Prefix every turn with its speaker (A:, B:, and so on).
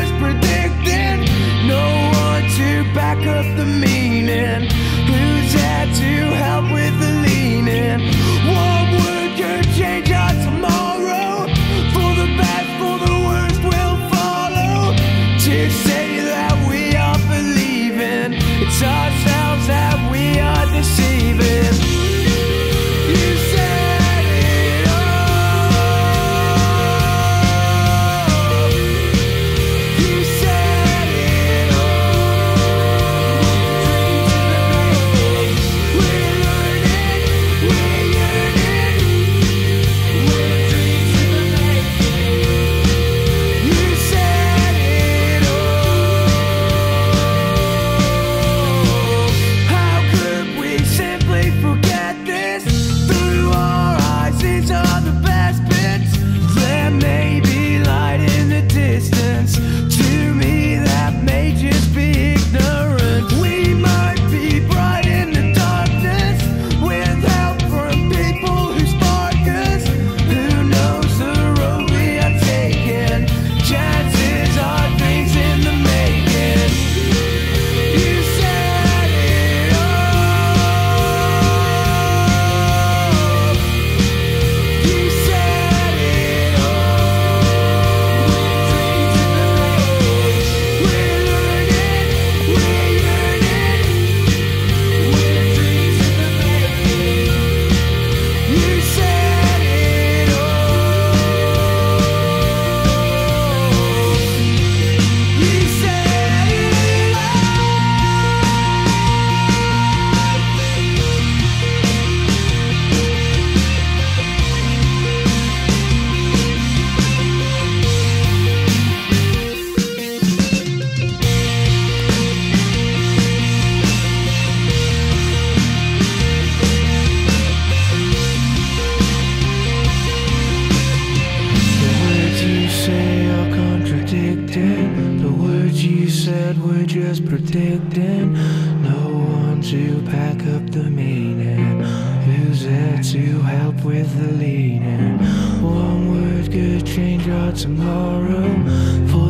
A: was predicting. No one to back up the meaning. Who's had to help? Just predicting. No one to pack up the meaning. Who's there to help with the leading? One word could change our tomorrow. For